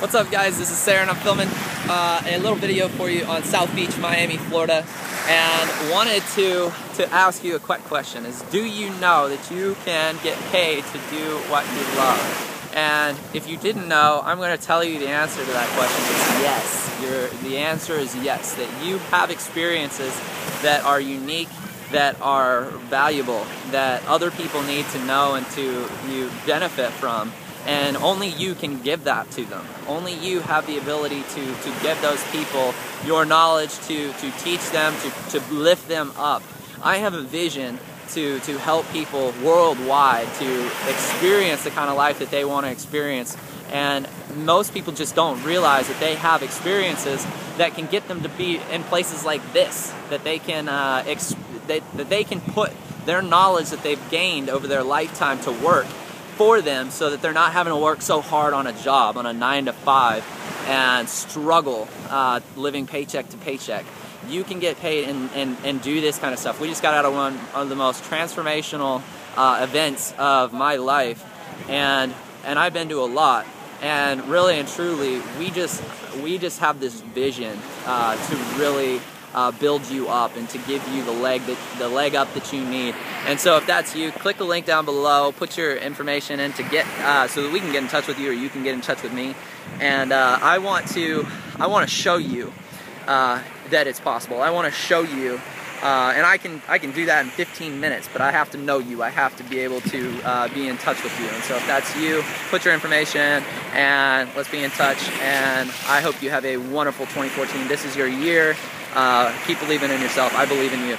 What's up guys, this is Saron and I'm filming uh, a little video for you on South Beach, Miami, Florida and wanted to, to ask you a quick question is do you know that you can get paid to do what you love? And if you didn't know, I'm going to tell you the answer to that question is yes. The answer is yes, that you have experiences that are unique that are valuable, that other people need to know and to you benefit from and only you can give that to them. Only you have the ability to, to give those people your knowledge, to, to teach them, to, to lift them up. I have a vision to, to help people worldwide to experience the kind of life that they want to experience. And most people just don't realize that they have experiences that can get them to be in places like this, that they can, uh, that, that they can put their knowledge that they've gained over their lifetime to work for them so that they're not having to work so hard on a job, on a nine to five, and struggle uh, living paycheck to paycheck. You can get paid and, and, and do this kind of stuff. We just got out of one of the most transformational uh, events of my life, and and I've been to a lot. And really and truly, we just we just have this vision uh, to really uh, build you up and to give you the leg that the leg up that you need. And so if that's you, click the link down below, put your information in to get uh, so that we can get in touch with you or you can get in touch with me. And uh, I want to I want to show you uh, that it's possible. I want to show you. Uh, and I can I can do that in 15 minutes, but I have to know you. I have to be able to uh, be in touch with you. And so if that's you, put your information and let's be in touch. And I hope you have a wonderful 2014. This is your year. Uh, keep believing in yourself. I believe in you.